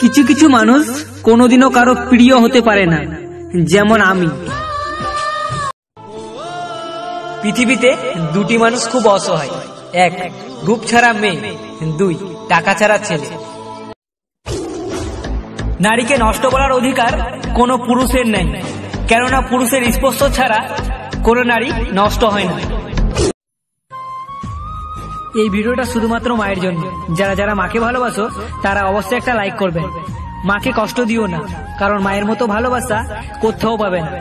কিছু কিছু মানুষ কোনোদিনও কারও প্রিয় হতে পারে না, যেমন আমি। পৃথিবীতে দুটি মানুষ খুব অসহায়। এক রূপ ছাড়া মেয়ে। দুই, টাকা ছাড়া ছেলে। নারীকে নষ্ট করার অধিকার কোনো পুরুষের নেই। কেননা পুরুষের স্পর্শ ছাড়া কোনো নারী নষ্ট হয় না। এই ভিডিওটা শুধুমাত্র মায়ের জন্য। যারা যারা মাকে ভালোবাসো, তারা অবশ্যই একটা লাইক করবেন মাকে কষ্ট দিও না, কারণ মায়ের মতো ভালোবাসা কোথাও পাবে না।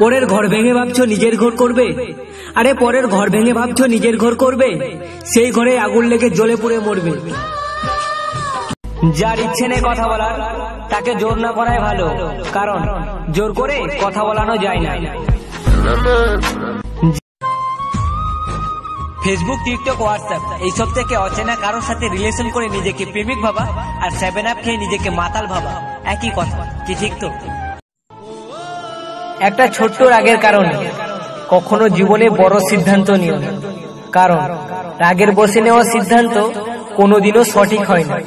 পরের ঘর ভেঙে ভাবছ নিজের ঘর করবে? আরে পরের ঘর ভেঙে ভাবছ নিজের ঘর করবে? সেই ঘরে আগুন লেগে জ্বলে পুড়ে মরবে। যার ইচ্ছে নেই কথা বলার, তাকে জোর না করাই ভালো। কারণ জোর করে কথা বলানো যায় না। ফেসবুক টিকটক হোয়াটসঅ্যাপ এইসব থেকে অচেনা কারোর সাথে রিলেশন করে নিজেকে প্রেমিক ভাবা আর সেভেন আপ খেয়ে নিজেকে মাতাল ভাবা। একই কথা। কি ঠিক তো? একটা ছোট্ট রাগের কারণে কখনো জীবনে বড় সিদ্ধান্ত নিও না। কারণ রাগের বসে নেওয়া সিদ্ধান্ত কোনোদিনও সঠিক হয় না।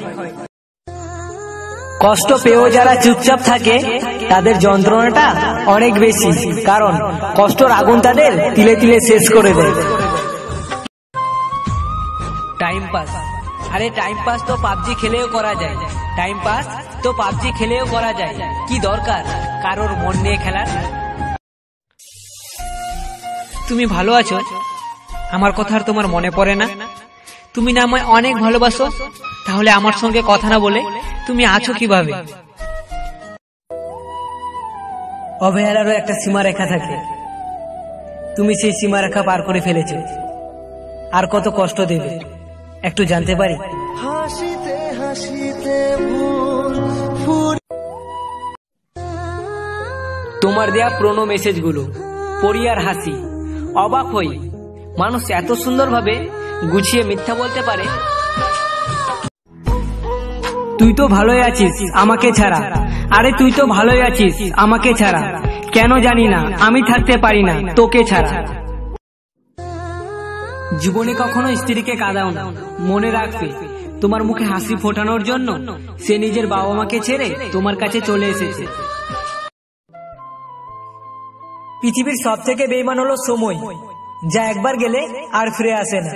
কষ্ট পেয়েও যারা চুপচাপ থাকে, তাদের যন্ত্রণাটা অনেক বেশি। কারণ কষ্টর আগুন তাদের তিলে তিলে শেষ করে দেয়। পাস আরে টাইম পাস তো পাবজি খেলেও করা যায়। টাইম পাস তো পাবজি খেলেও করা যায়। কি দরকার? কারোর মন নিয়ে খেলার? তুমি ভালো আছো? আমার কথা আর তোমার মনে পড়ে না? তুমি না আমায় অনেক ভালোবাসো? তাহলে আমার সঙ্গে কথা না বলে তুমি আছো কীভাবে? অবহেলারও একটা সীমারেখা থাকে। তুমি সেই সীমারেখা পার করে ফেলেছো। আর কত কষ্ট দেবে। একটু জানতে পারি? হাসিতে হাসিতে তোমার দেয়া পুরনো মেসেজগুলো পড়ি আর হাসি। অবাক হই। মানুষ এত সুন্দরভাবে গুছিয়ে মিথ্যা বলতে পারে? তুই তো ভালোই আছিস আমাকে ছাড়া। আরে তুই তো ভালোই আছিস আমাকে ছাড়া। কেন জানি না আমি থাকতে পারি না তোকে ছাড়া। জীবনে কখনো স্ত্রীকে কাঁদাও না। মনে রাখবে, তোমার মুখে হাসি ফোটানোর জন্য সে নিজের বাবা মাকে ছেড়ে তোমার কাছে চলে এসেছে। পৃথিবীর সব থেকে বেইমান হলো সময়, যা একবার গেলে আর ফিরে আসে না।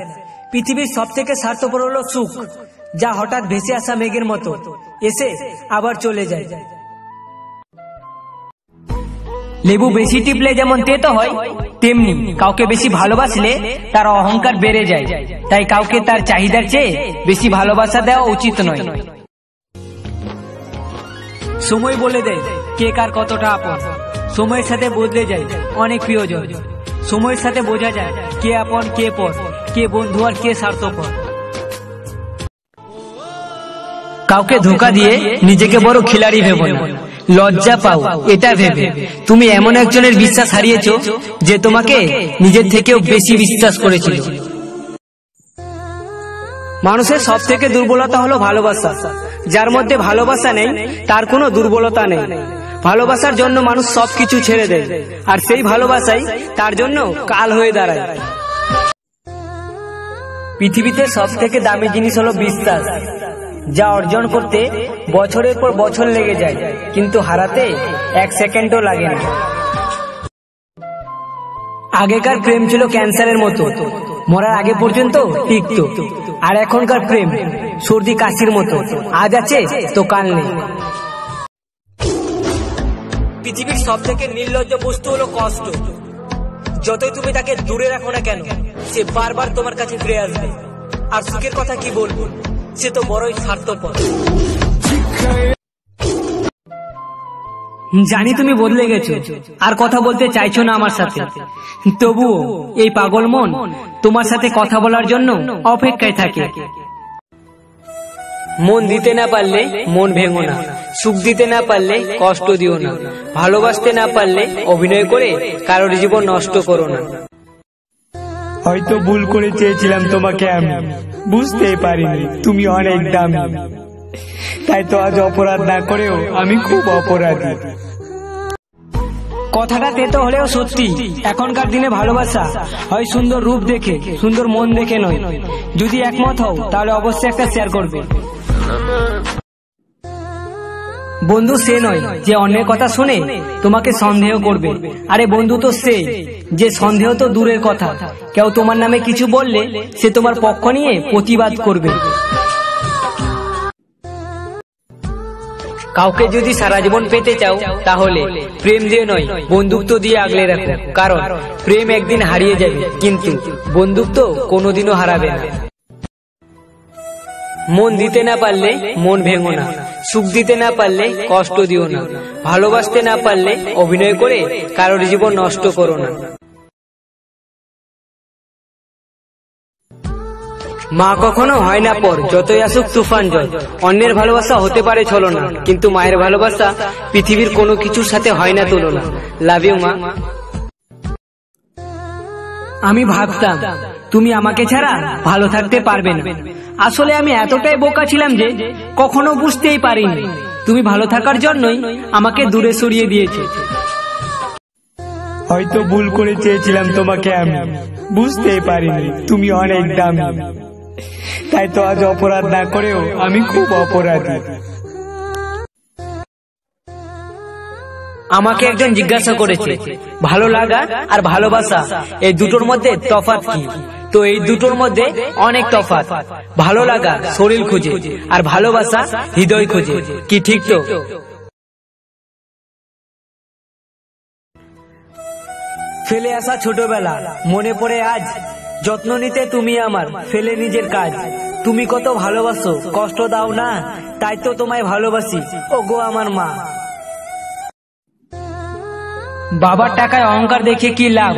পৃথিবীর সব থেকে স্বার্থপর হলো সুখ, যা হঠাৎ ভেসে আসা মেঘের মতো, এসে আবার চলে যায়। লেবু বেশি টিপলে যেমন তেতো হয় তেমনি কাউকে বেশি ভালোবাসলে তার অহংকার বেড়ে যায়। তাই কাউকে তার চাহিদার চেয়ে বেশি ভালোবাসা দেওয়া উচিত নয়। সময় বলে দেয় কে কার কতটা আপন। সময়ের সাথে বদলে যায় অনেক প্রিয়জন। সময়ের সাথে বোঝা যায় কে আপন কে পর কে বন্ধু আর কে স্বার্থপর। কাউকে ধোকা দিয়ে নিজেকে বড় খিলাড়ি ভেবো না। লজ্জা পাও, এটা ভেবে। তুমি এমন একজনের বিশ্বাস হারিয়েছ যে তোমাকে নিজের থেকেও বেশি বিশ্বাস করেছিল। মানুষের সব থেকে দুর্বলতা হলো ভালোবাসা। যার মধ্যে ভালোবাসা নেই, তার কোনো দুর্বলতা নেই। ভালোবাসার জন্য মানুষ সবকিছু ছেড়ে দেয়, আর সেই ভালোবাসাই তার জন্য কাল হয়ে দাঁড়ায়। পৃথিবীতে সব থেকে দামি জিনিস হলো বিশ্বাস। যা অর্জন করতে বছরের পর বছর লেগে যায়, কিন্তু হারাতে এক সেকেন্ডও লাগে না। আগেকার প্রেম ছিল ক্যান্সারের মতো, মরার আগে পর্যন্ত টিকত আর এখনকার প্রেম সর্দি কাশির মতো, আজ আছে তো কাল নেই। পৃথিবীর সব থেকে নির্লজ্জ বস্তু হলো কষ্ট। যতই তুমি তাকে দূরে রাখো না কেন, সে বারবার তোমার কাছে ফিরে আসবে। আর সুখের কথা কি বলব? সে তো বড়ই স্বার্থপর। জানি তুমি বদলে গেছো, আর কথা বলতে চাইছো না আমার সাথে। তবুও এই পাগল মন তোমার সাথে কথা বলার জন্য অপেক্ষায় থাকে। মন দিতে না পারলে মন ভেঙো না, সুখ দিতে না পারলে কষ্ট দিও না, ভালোবাসতে না পারলে অভিনয় করে কারোর জীবন নষ্ট করো না। হয়তো ভুল করে চেয়েছিলাম তোমাকে আমি। বুঝতেই পারিনি, তুমি অনেক দামি। তাই তো আজ অপরাধ না করেও আমি খুব অপরাধী। কথাটা তেতো হলেও সত্যি, এখনকার দিনে ভালোবাসা হয় সুন্দর রূপ দেখে, সুন্দর মন দেখে নয়। যদি একমত হও, তাহলে অবশ্যই একটা শেয়ার করবে। বন্ধু, সে নয় যে অন্যের কথা শুনে তোমাকে সন্দেহ করবে। আরে বন্ধু তো সে, যে সন্দেহ তো দূরের কথা। কেউ তোমার নামে কিছু বললে সে তোমার পক্ষ নিয়ে প্রতিবাদ করবে। কাউকে যদি সারা জীবন পেতে চাও, তাহলে প্রেম দিয়ে নয়, বন্ধুত্ব দিয়ে আগলে রাখো। কারণ প্রেম একদিন হারিয়ে যাবে, কিন্তু বন্ধুত্ব কোনোদিনও হারাবে না। মন দিতে না পারলে মন ভেঙো না। সুখ দিতে না পারলে কষ্ট দিও না। ভালোবাসতে না পারলে অভিনয় করে কারোর জীবন নষ্ট করো না। মা কখনো হয় না পর যতই আসুক তুফান জল। অন্যের ভালোবাসা হতে পারে চলো না কিন্তু মায়ের ভালোবাসা পৃথিবীর কোনো কিছুর সাথে হয় না তুলনা। লাভ ইউ মা। আমি ভাবতাম তুমি আমাকে ছাড়া ভালো থাকতে পারবে না। আসলে আমি এতটাই বোকা ছিলাম যে কখনো বুঝতেই পারিনি। তুমি ভালো থাকার জন্যই আমাকে দূরে সরিয়ে দিয়েছে। হয়তো ভুল করে চেয়েছিলাম তোমাকে আমি। বুঝতেই পারিনি তুমি অনেক দামি। তাই তো আজ অপরাধ না করেও আমি খুব অপরাধী। আমাকে একজন জিজ্ঞাসা করেছে ভালো লাগা আর ভালোবাসা এই দুটোর মধ্যে তফাৎ কি? তো এই দুটোর মধ্যে অনেক তফাৎ। ভালো লাগা, শরীর খুঁজে, আর ভালোবাসা, হৃদয় খুঁজে। কি ঠিক তো? ফেলে আসা ছোটবেলা, মনে পড়ে আজ। যত্ন নিতে তুমি আমার, ফেলে নিজের কাজ। তুমি কত ভালোবাসো, কষ্ট দাও না, তাই তো তোমায় ভালোবাসি। ও গো আমার মা। বাবার টাকায় অহংকার দেখে কি লাভ?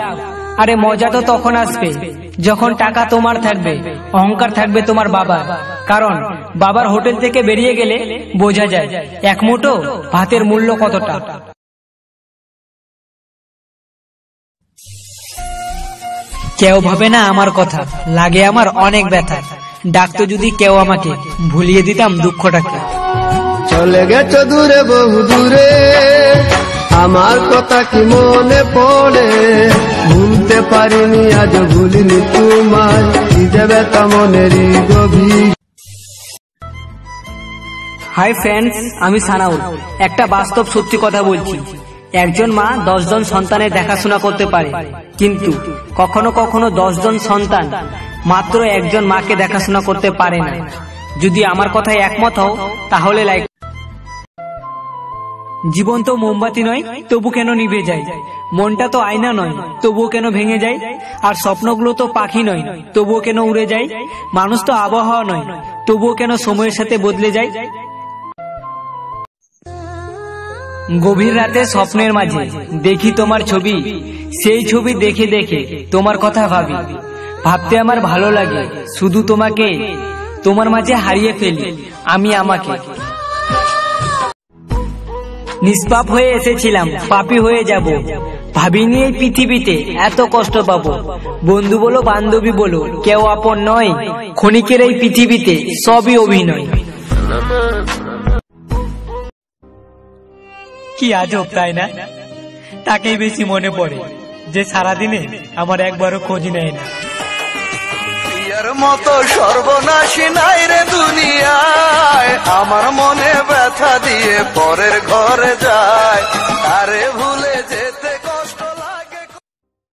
আরে মজা তো তখন আসবে। যখন টাকা তোমার থাকবে, অহংকার থাকবে তোমার বাবা কারণ বাবার হোটেল থেকে বেরিয়ে গেলে বোঝা যায়, এক মুঠো ভাতের মূল্য কতটা। কেউ ভাবে না আমার কথা, লাগে আমার অনেক ব্যথা। ডাকতো যদি কেউ আমাকে, ভুলিয়ে দিতাম দুঃখটাকে। চলে গেছো দূরে, বহু দূরে। আমার কথা কি মনে পড়ে? ভুলতে পারিনি, আজ ভুলিনি তোমায়। কি দেবে তা মনেরই গভীর। হাই ফ্রেন্ডস, আমি সানাউল। একটা বাস্তব সত্যি কথা বলছি। একজন মা দশজন সন্তানের দেখাশোনা করতে পারে। কিন্তু কখনো কখনো দশজন সন্তান মাত্র একজন মাকে দেখাশোনা করতে পারে না। যদি আমার কথায় একমত হও, তাহলে লাইক জীবন তো মোমবাতি নয়, তবু কেন নিভে যায়? মনটা তো আয়না নয়, তবুও কেন ভেঙে যায়? আর স্বপ্নগুলো তো পাখি নয়, তবুও কেন উড়ে যায়? মানুষ তো আবহাওয়া নয়, তবুও কেন সময়ের সাথে বদলে যায়? গভীর রাতে স্বপ্নের মাঝে দেখি তোমার ছবি, সেই ছবি দেখে দেখে তোমার কথা ভাবি। ভাবতে আমার ভালো লাগে, শুধু তোমাকে, তোমার মাঝে হারিয়ে ফেলি, আমি আমাকে। নিষ্পাপ হয়ে এসেছিলাম, পাপি হয়ে যাব। ভাবিনি এই পৃথিবীতে এত কষ্ট পাবো। বন্ধু বলো, বান্ধবী বলো, কেউ আপন নয়। ক্ষণিকের এই পৃথিবীতে সবই অভিনয়। কি আজব, তাই না? তাকেই বেশি মনে পড়ে যে সারাদিনে আমার একবারও খোঁজ নেয় না। মতো সর্বনাশী নাই রে দুনিয়ায়। আমার মনে ব্যথা দিয়ে পরের ঘরে যায়। আরে ভুলে যে